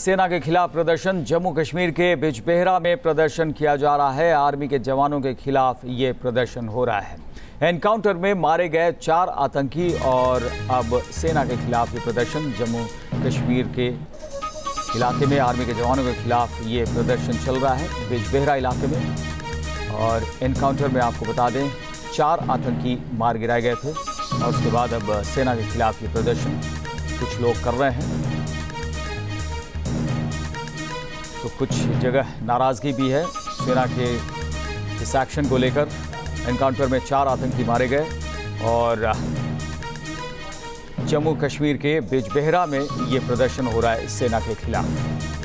सेना के खिलाफ प्रदर्शन, जम्मू कश्मीर के बिजबेहरा में प्रदर्शन किया जा रहा है। आर्मी के जवानों के खिलाफ ये प्रदर्शन हो रहा है। एनकाउंटर में मारे गए चार आतंकी और अब सेना के खिलाफ ये प्रदर्शन, जम्मू कश्मीर के इलाके में आर्मी के जवानों के खिलाफ ये प्रदर्शन चल रहा है बिजबेहरा इलाके में। और एनकाउंटर में आपको बता दें, चार आतंकी मार गिराए गए थे और उसके बाद अब सेना के खिलाफ ये प्रदर्शन कुछ लोग कर रहे हैं। तो कुछ जगह नाराज़गी भी है। सेना के इस एक्शन को लेकर एनकाउंटर में चार आतंकी मारे गए और जम्मू कश्मीर के बिजबेहरा में ये प्रदर्शन हो रहा है सेना के खिलाफ।